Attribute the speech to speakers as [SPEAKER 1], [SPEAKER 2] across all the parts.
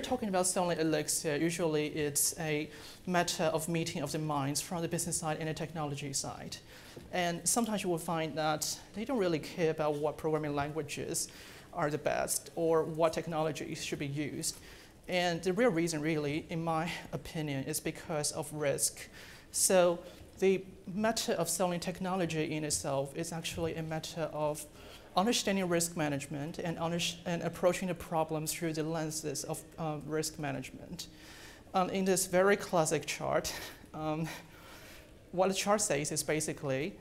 [SPEAKER 1] you're talking about selling Elixir, usually it's a matter of meeting of the minds from the business side and the technology side. And sometimes you will find that they don't really care about what programming languages are the best or what technologies should be used. And the real reason, really, in my opinion, is because of risk. So the matter of selling technology in itself is actually a matter of understanding risk management and, and approaching the problem through the lenses of uh, risk management. Um, in this very classic chart, um, what the chart says is basically,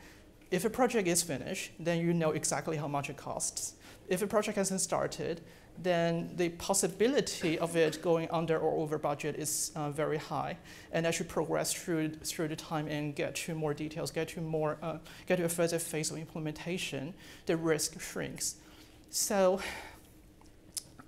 [SPEAKER 1] if a project is finished, then you know exactly how much it costs. If a project hasn't started, then the possibility of it going under or over budget is uh, very high. And as you progress through, through the time and get to more details, get to, more, uh, get to a further phase of implementation, the risk shrinks. So,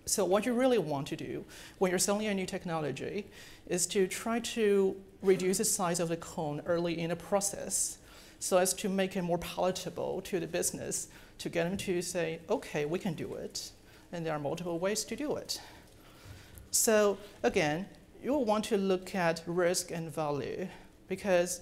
[SPEAKER 1] so what you really want to do when you're selling a new technology is to try to reduce the size of the cone early in the process so as to make it more palatable to the business to get them to say, okay, we can do it and there are multiple ways to do it. So again, you will want to look at risk and value because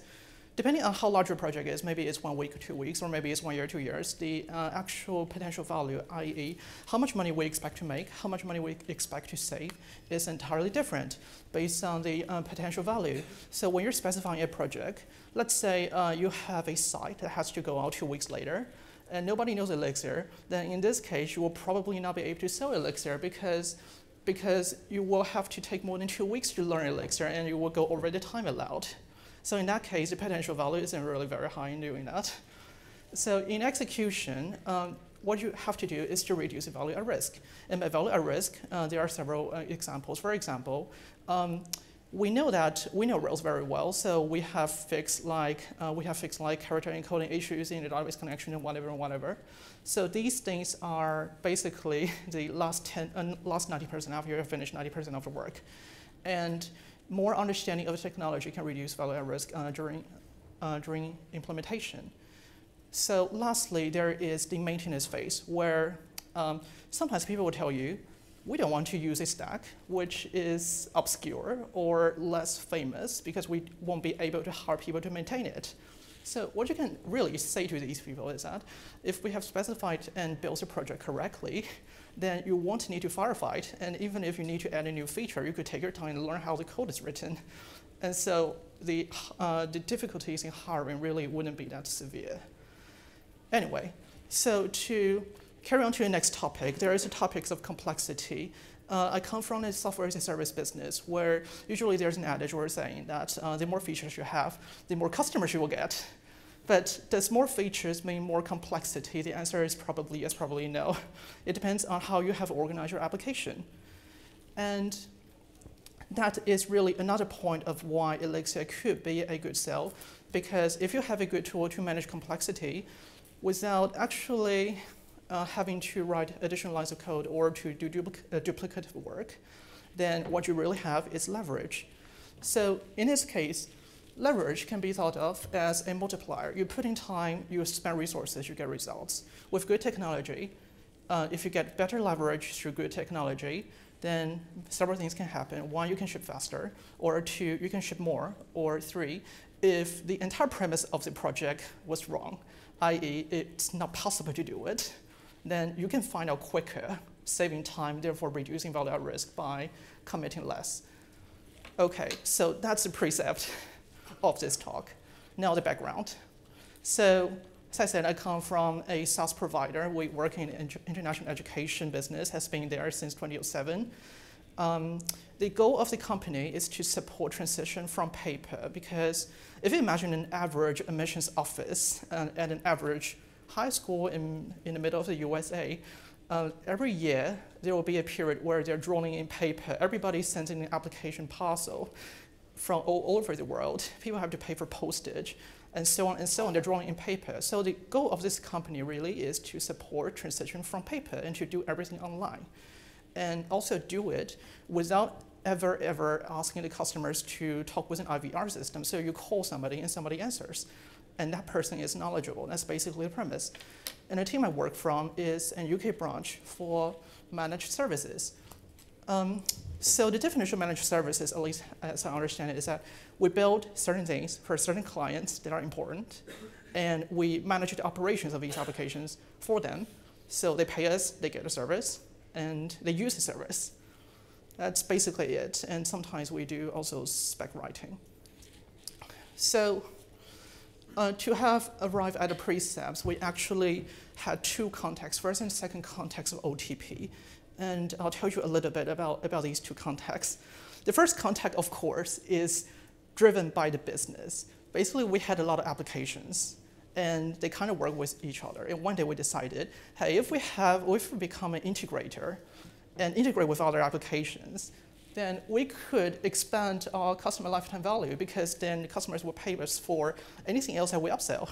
[SPEAKER 1] depending on how large your project is, maybe it's one week or two weeks, or maybe it's one year, two years, the uh, actual potential value, i.e., how much money we expect to make, how much money we expect to save, is entirely different based on the uh, potential value. So when you're specifying a project, let's say uh, you have a site that has to go out two weeks later, and nobody knows Elixir, then in this case, you will probably not be able to sell Elixir because, because you will have to take more than two weeks to learn Elixir and you will go over the time allowed. So in that case, the potential value isn't really very high in doing that. So in execution, um, what you have to do is to reduce the value at risk. And by value at risk, uh, there are several uh, examples. For example, um, we know that we know Rails very well, so we have fixed like uh, we have fixed like character encoding issues in the database connection and whatever and whatever. So these things are basically the last 10, uh, last 90% after you have finished 90% of the work, and more understanding of the technology can reduce value at risk uh, during uh, during implementation. So lastly, there is the maintenance phase where um, sometimes people will tell you we don't want to use a stack which is obscure or less famous because we won't be able to hire people to maintain it. So what you can really say to these people is that if we have specified and built a project correctly, then you won't need to firefight. And even if you need to add a new feature, you could take your time and learn how the code is written. And so the, uh, the difficulties in hiring really wouldn't be that severe. Anyway, so to carry on to the next topic, there is a topics of complexity. Uh, I come from a software as a service business where usually there's an adage or saying that uh, the more features you have, the more customers you will get. But does more features mean more complexity? The answer is probably yes, probably no. It depends on how you have organized your application. And that is really another point of why Elixir could be a good sell, because if you have a good tool to manage complexity without actually uh, having to write additional lines of code or to do duplic uh, duplicative work, then what you really have is leverage. So in this case, leverage can be thought of as a multiplier. You put in time, you spend resources, you get results. With good technology, uh, if you get better leverage through good technology, then several things can happen. One, you can ship faster, or two, you can ship more, or three, if the entire premise of the project was wrong, i.e., it's not possible to do it, then you can find out quicker, saving time, therefore reducing value at risk by committing less. Okay, so that's the precept of this talk. Now the background. So as I said, I come from a SaaS provider. We work in international education business, has been there since 2007. Um, the goal of the company is to support transition from paper because if you imagine an average admissions office and, and an average high school in, in the middle of the USA, uh, every year there will be a period where they're drawing in paper. Everybody sends in an application parcel from all over the world. People have to pay for postage and so on and so on. They're drawing in paper. So the goal of this company really is to support transition from paper and to do everything online. And also do it without ever, ever asking the customers to talk with an IVR system. So you call somebody and somebody answers and that person is knowledgeable. That's basically the premise. And the team I work from is an UK branch for managed services. Um, So the definition of managed services, at least as I understand it, is that we build certain things for certain clients that are important, and we manage the operations of these applications for them. So they pay us, they get a service, and they use the service. That's basically it. And sometimes we do also spec writing. So uh, to have arrived at the precepts, we actually had two contexts, first and second context of OTP. And I'll tell you a little bit about, about these two contexts. The first context, of course, is driven by the business. Basically, we had a lot of applications and they kind of work with each other. And one day we decided, hey, if we have, if we become an integrator and integrate with other applications, then we could expand our customer lifetime value because then customers will pay us for anything else that we upsell.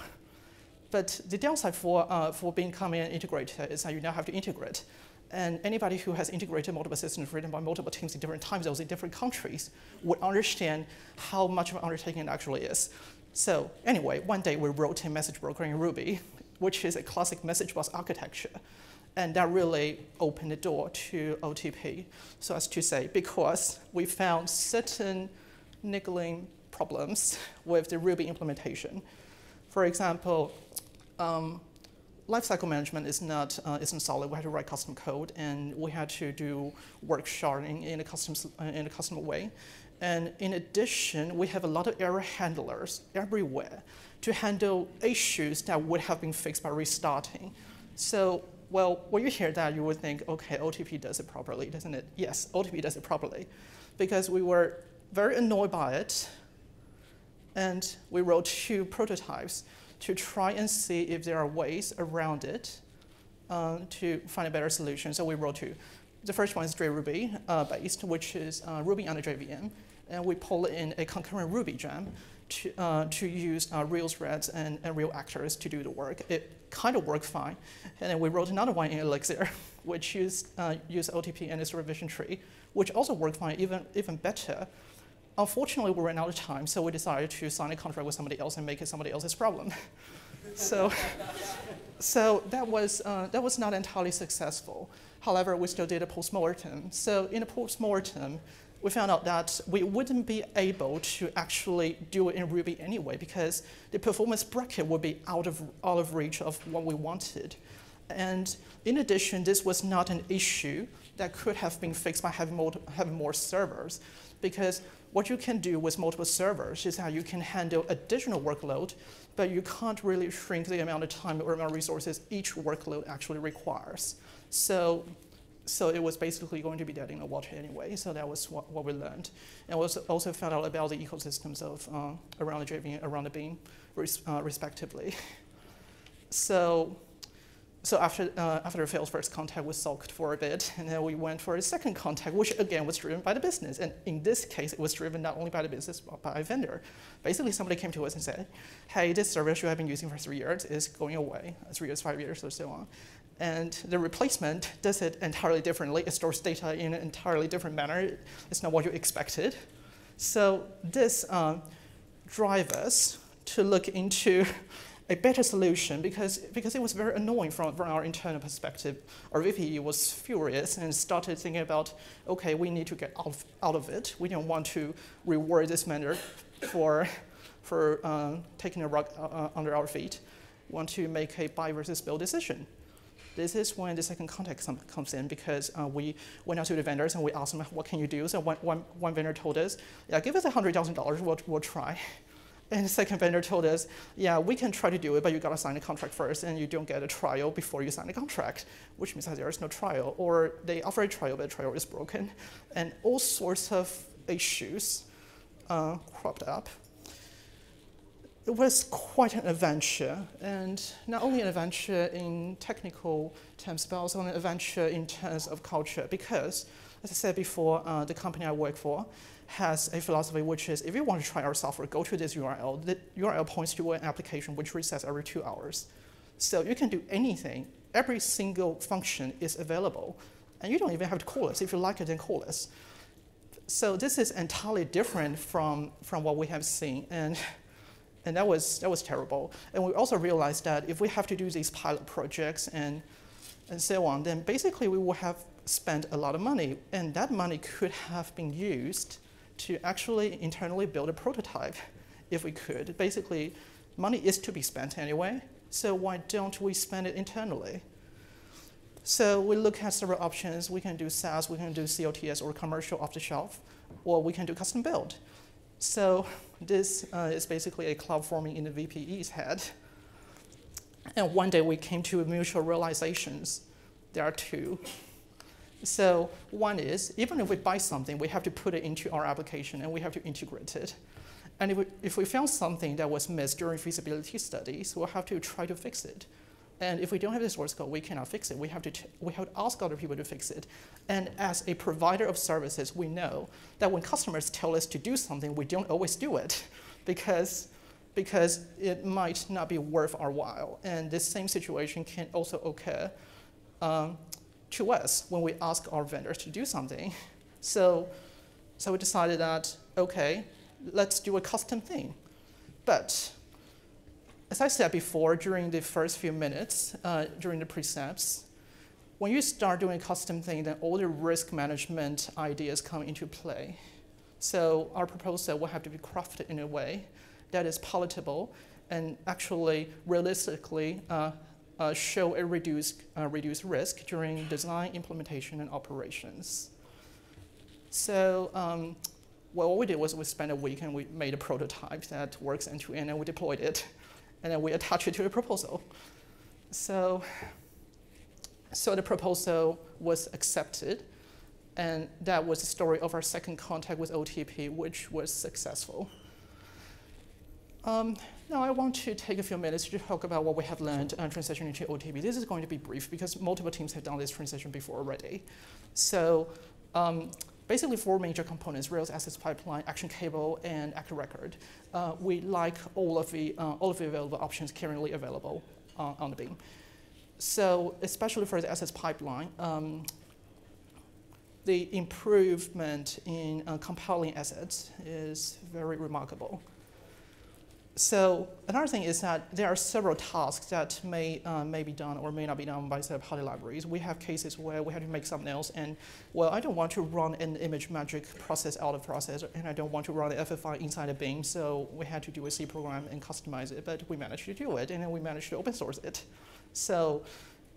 [SPEAKER 1] But the downside for, uh, for becoming an integrator is that you now have to integrate. And anybody who has integrated multiple systems written by multiple teams in different time zones in different countries would understand how much of an undertaking it actually is. So anyway, one day we wrote a message broker in Ruby, which is a classic message bus architecture. And that really opened the door to OTP. So as to say, because we found certain niggling problems with the Ruby implementation. For example, um, lifecycle management is not uh, isn't solid. We had to write custom code, and we had to do work sharding in a custom uh, in a custom way. And in addition, we have a lot of error handlers everywhere to handle issues that would have been fixed by restarting. So, well, when you hear that, you would think, okay, OTP does it properly, doesn't it? Yes, OTP does it properly. Because we were very annoyed by it, and we wrote two prototypes to try and see if there are ways around it uh, to find a better solution. So we wrote two. The first one is JRuby uh, based, which is uh, Ruby on a JVM and we pull in a concurrent Ruby gem to, uh, to use uh, real threads and, and, real actors to do the work. It kind of worked fine. And then we wrote another one in Elixir, which used, uh, used OTP and its supervision tree, which also worked fine, even, even better. Unfortunately, we ran out of time, so we decided to sign a contract with somebody else and make it somebody else's problem. so, so that was, uh, that was not entirely successful. However, we still did a postmortem. So in a postmortem, we found out that we wouldn't be able to actually do it in Ruby anyway because the performance bracket would be out of, out of reach of what we wanted. And in addition, this was not an issue that could have been fixed by having more, having more servers because what you can do with multiple servers is how you can handle additional workload, but you can't really shrink the amount of time or amount of resources each workload actually requires. So so it was basically going to be dead in the water anyway. So that was what, what we learned. And we also found out about the ecosystems of uh, around the JVM, around the beam, res uh, respectively. so, so after, uh, after the failed first contact, we sulked for a bit, and then we went for a second contact, which again was driven by the business. And in this case, it was driven not only by the business, but by a vendor. Basically, somebody came to us and said, hey, this service you have been using for three years is going away, three years, five years, or so on and the replacement does it entirely differently. It stores data in an entirely different manner. It's not what you expected. So this um, drives us to look into a better solution because, because it was very annoying from, from our internal perspective. Our VP was furious and started thinking about, okay, we need to get out of, out of it. We don't want to reward this vendor for, for uh, taking a rug uh, uh, under our feet. We want to make a buy versus build decision. This is when the second context comes in because uh, we went out to the vendors and we asked them, what can you do? So one, one, one vendor told us, yeah, give us $100,000, we'll, we'll try. And the second vendor told us, yeah, we can try to do it, but you gotta sign a contract first, and you don't get a trial before you sign a contract, which means that there is no trial. Or they offer a trial, but the trial is broken. And all sorts of issues uh, cropped up it was quite an adventure, and not only an adventure in technical terms, but also an adventure in terms of culture. Because, as I said before, uh, the company I work for has a philosophy which is if you want to try our software, go to this URL. The URL points to an application which resets every two hours. So you can do anything. Every single function is available. And you don't even have to call us. If you like it, then call us. So this is entirely different from, from what we have seen. And and that was, that was terrible. And we also realized that if we have to do these pilot projects and, and so on, then basically we will have spent a lot of money, and that money could have been used to actually internally build a prototype if we could. Basically, money is to be spent anyway, so why don't we spend it internally? So we look at several options. We can do SaaS, we can do COTS or commercial off the shelf, or we can do custom build. So this uh, is basically a cloud forming in the VPE's head. And one day we came to mutual realizations. There are two. So one is, even if we buy something, we have to put it into our application and we have to integrate it. And if we, if we found something that was missed during feasibility studies, we'll have to try to fix it. And if we don't have the source code, we cannot fix it. We have to, we have to ask other people to fix it. And as a provider of services, we know that when customers tell us to do something, we don't always do it because, because it might not be worth our while. And this same situation can also occur um, to us when we ask our vendors to do something. So, so we decided that, okay, let's do a custom thing. But as I said before, during the first few minutes, uh, during the precepts, when you start doing custom thing, then all the risk management ideas come into play. So our proposal will have to be crafted in a way that is palatable and actually realistically uh, uh, show a reduced, uh, reduced risk during design, implementation, and operations. So um, well, what we did was we spent a week and we made a prototype that works end to end and we deployed it. And then we attach it to a proposal. So, so the proposal was accepted. And that was the story of our second contact with OTP, which was successful. Um, now I want to take a few minutes to talk about what we have learned on transition into OTP. This is going to be brief because multiple teams have done this transition before already. So um, basically four major components, Rails Assets Pipeline, Action Cable, and Active Record. Uh, we like all of, the, uh, all of the available options currently available uh, on the Beam. So especially for the Assets Pipeline, um, the improvement in uh, compiling assets is very remarkable. So another thing is that there are several tasks that may, uh, may be done or may not be done by third-party libraries. We have cases where we have to make something else, and well, I don't want to run an ImageMagick process out of processor, and I don't want to run the FFI inside a Beam, so we had to do a C program and customize it, but we managed to do it, and then we managed to open source it. So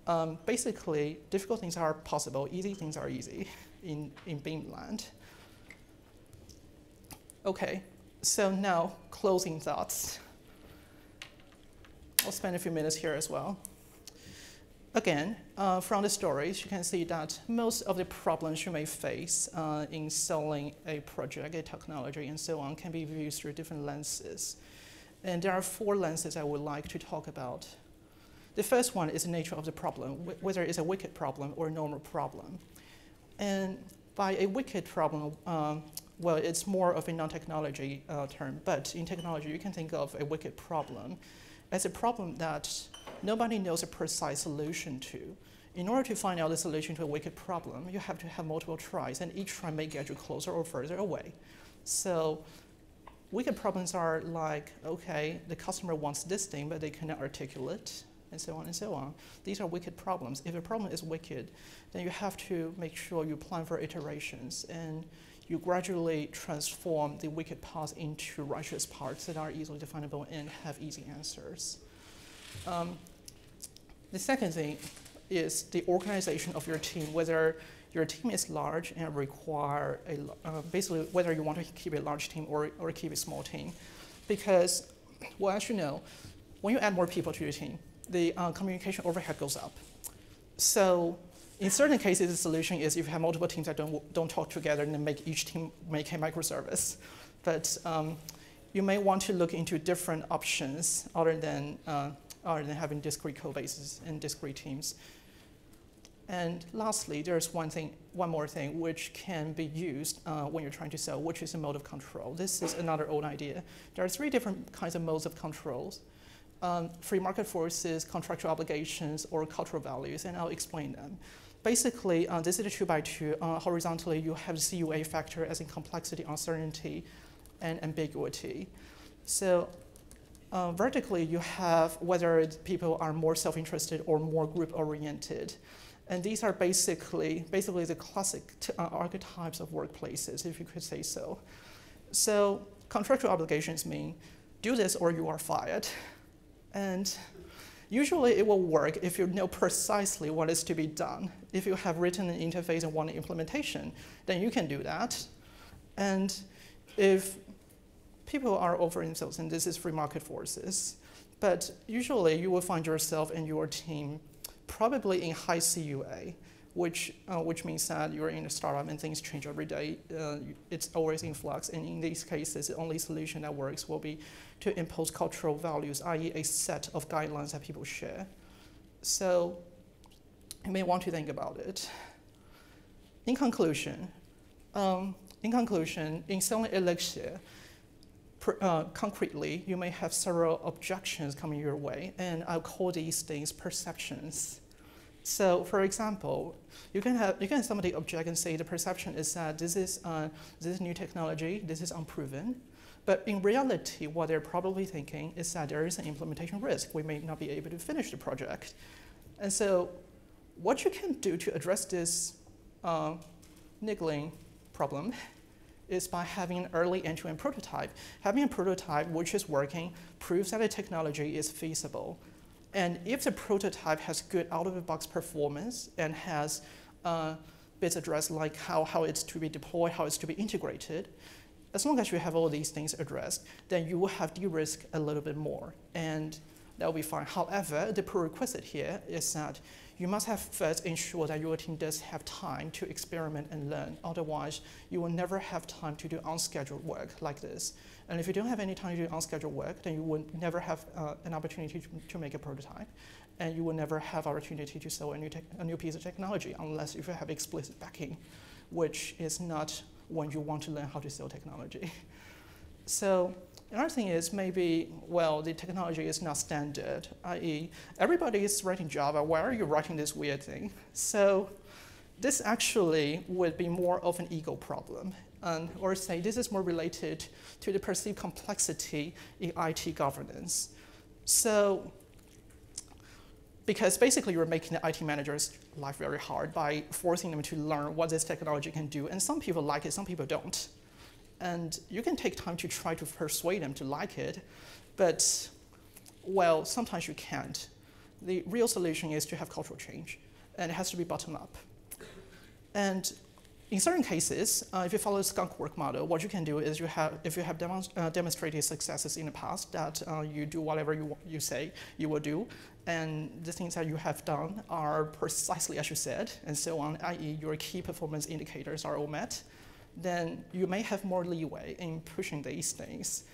[SPEAKER 1] um, basically, difficult things are possible, easy things are easy in, in Beam land. Okay, so now, closing thoughts. I'll spend a few minutes here as well. Again, uh, from the stories, you can see that most of the problems you may face uh, in selling a project, a technology, and so on can be viewed through different lenses. And there are four lenses I would like to talk about. The first one is the nature of the problem, whether it's a wicked problem or a normal problem. And by a wicked problem, um, well, it's more of a non-technology uh, term, but in technology, you can think of a wicked problem as a problem that nobody knows a precise solution to. In order to find out the solution to a wicked problem, you have to have multiple tries, and each try may get you closer or further away. So wicked problems are like, okay, the customer wants this thing, but they cannot articulate, and so on and so on. These are wicked problems. If a problem is wicked, then you have to make sure you plan for iterations and you gradually transform the wicked parts into righteous parts that are easily definable and have easy answers. Um, the second thing is the organization of your team, whether your team is large and require a, uh, basically whether you want to keep a large team or, or keep a small team. Because, well, as you know, when you add more people to your team, the uh, communication overhead goes up. So in certain cases, the solution is if you have multiple teams that don't, don't talk together and then make each team make a microservice. But um, you may want to look into different options other than, uh, other than having discrete code bases and discrete teams. And lastly, there's one thing, one more thing which can be used uh, when you're trying to sell, which is a mode of control. This is another old idea. There are three different kinds of modes of controls. Um, free market forces, contractual obligations, or cultural values, and I'll explain them. Basically, uh, this is a two by two. Uh, horizontally, you have CUA factor as in complexity, uncertainty, and ambiguity. So Uh, vertically, you have whether people are more self-interested or more group-oriented. And these are basically, basically the classic uh, archetypes of workplaces, if you could say so. So contractual obligations mean do this or you are fired. And usually it will work if you know precisely what is to be done. If you have written an interface and want an implementation, then you can do that. And if people are over themselves, and this is free market forces, but usually you will find yourself and your team probably in high CUA, which, uh, which means that you're in a startup and things change every day. Uh, it's always in flux. And in these cases, the only solution that works will be to impose cultural values, i.e. a set of guidelines that people share. So you may want to think about it. In conclusion, um, in conclusion, in selling Elixir, uh, concretely, you may have several objections coming your way, and I'll call these things perceptions. So, for example, you can have you can somebody object and say the perception is that this is uh, this is new technology, this is unproven, but in reality, what they're probably thinking is that there is an implementation risk. We may not be able to finish the project, and so what you can do to address this uh, niggling problem is by having an early end-to-end prototype. Having a prototype which is working proves that the technology is feasible. And if the prototype has good out-of-the-box performance and has uh, bits addressed like how, how it's to be deployed, how it's to be integrated, as long as you have all these things addressed, then you will have de-risk a little bit more. And that will be fine. However, the prerequisite here is that you must have first ensure that your team does have time to experiment and learn. Otherwise, you will never have time to do unscheduled work like this. And if you don't have any time to do unscheduled work, then you will never have uh, an opportunity to, to, make a prototype. And you will never have opportunity to sell a new, a new piece of technology unless if you have explicit backing, which is not when you want to learn how to sell technology. so Another thing is maybe, well, the technology is not standard, i.e., everybody is writing Java. Why are you writing this weird thing? So this actually would be more of an ego problem, um, or say this is more related to the perceived complexity in IT governance. So because basically you're making the IT manager's life very hard by forcing them to learn what this technology can do. And some people like it, some people don't. And you can take time to try to persuade them to like it, but, well, sometimes you can't. The real solution is to have cultural change, and it has to be bottom up. And in certain cases, uh, if you follow the skunk work model, what you can do is you have, if you have uh, demonstrated successes in the past that uh, you do whatever you, you say you will do, and the things that you have done are precisely as you said, and so on, i.e. your key performance indicators are all met, then you may have more leeway in pushing these things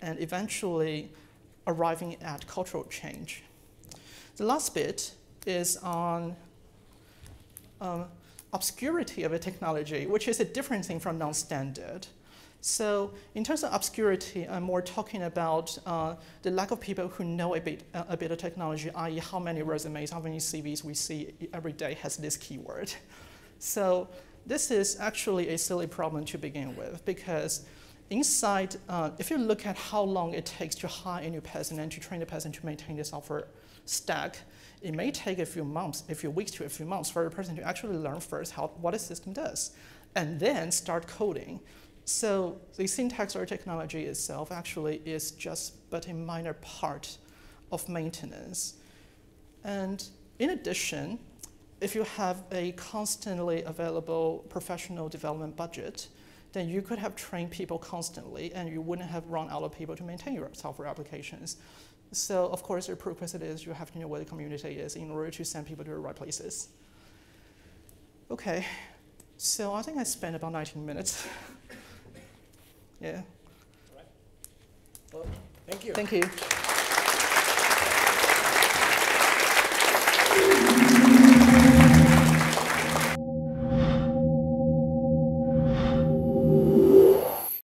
[SPEAKER 1] and eventually arriving at cultural change. The last bit is on um, obscurity of a technology, which is a different thing from non-standard. So in terms of obscurity, I'm more talking about uh, the lack of people who know a bit, a bit of technology, i.e. how many resumes, how many CVs we see every day has this keyword. So this is actually a silly problem to begin with because inside, uh, if you look at how long it takes to hire a new person and to train the person to maintain the software stack, it may take a few months, a few weeks to a few months for a person to actually learn first how, what a system does and then start coding. So the syntax or technology itself actually is just but a minor part of maintenance. And in addition, if you have a constantly available professional development budget, then you could have trained people constantly and you wouldn't have run out of people to maintain your software applications. So of course, the prerequisite is you have to know where the community is in order to send people to the right places. Okay, so I think I spent about 19 minutes. yeah.
[SPEAKER 2] Well, thank you.
[SPEAKER 1] Thank you.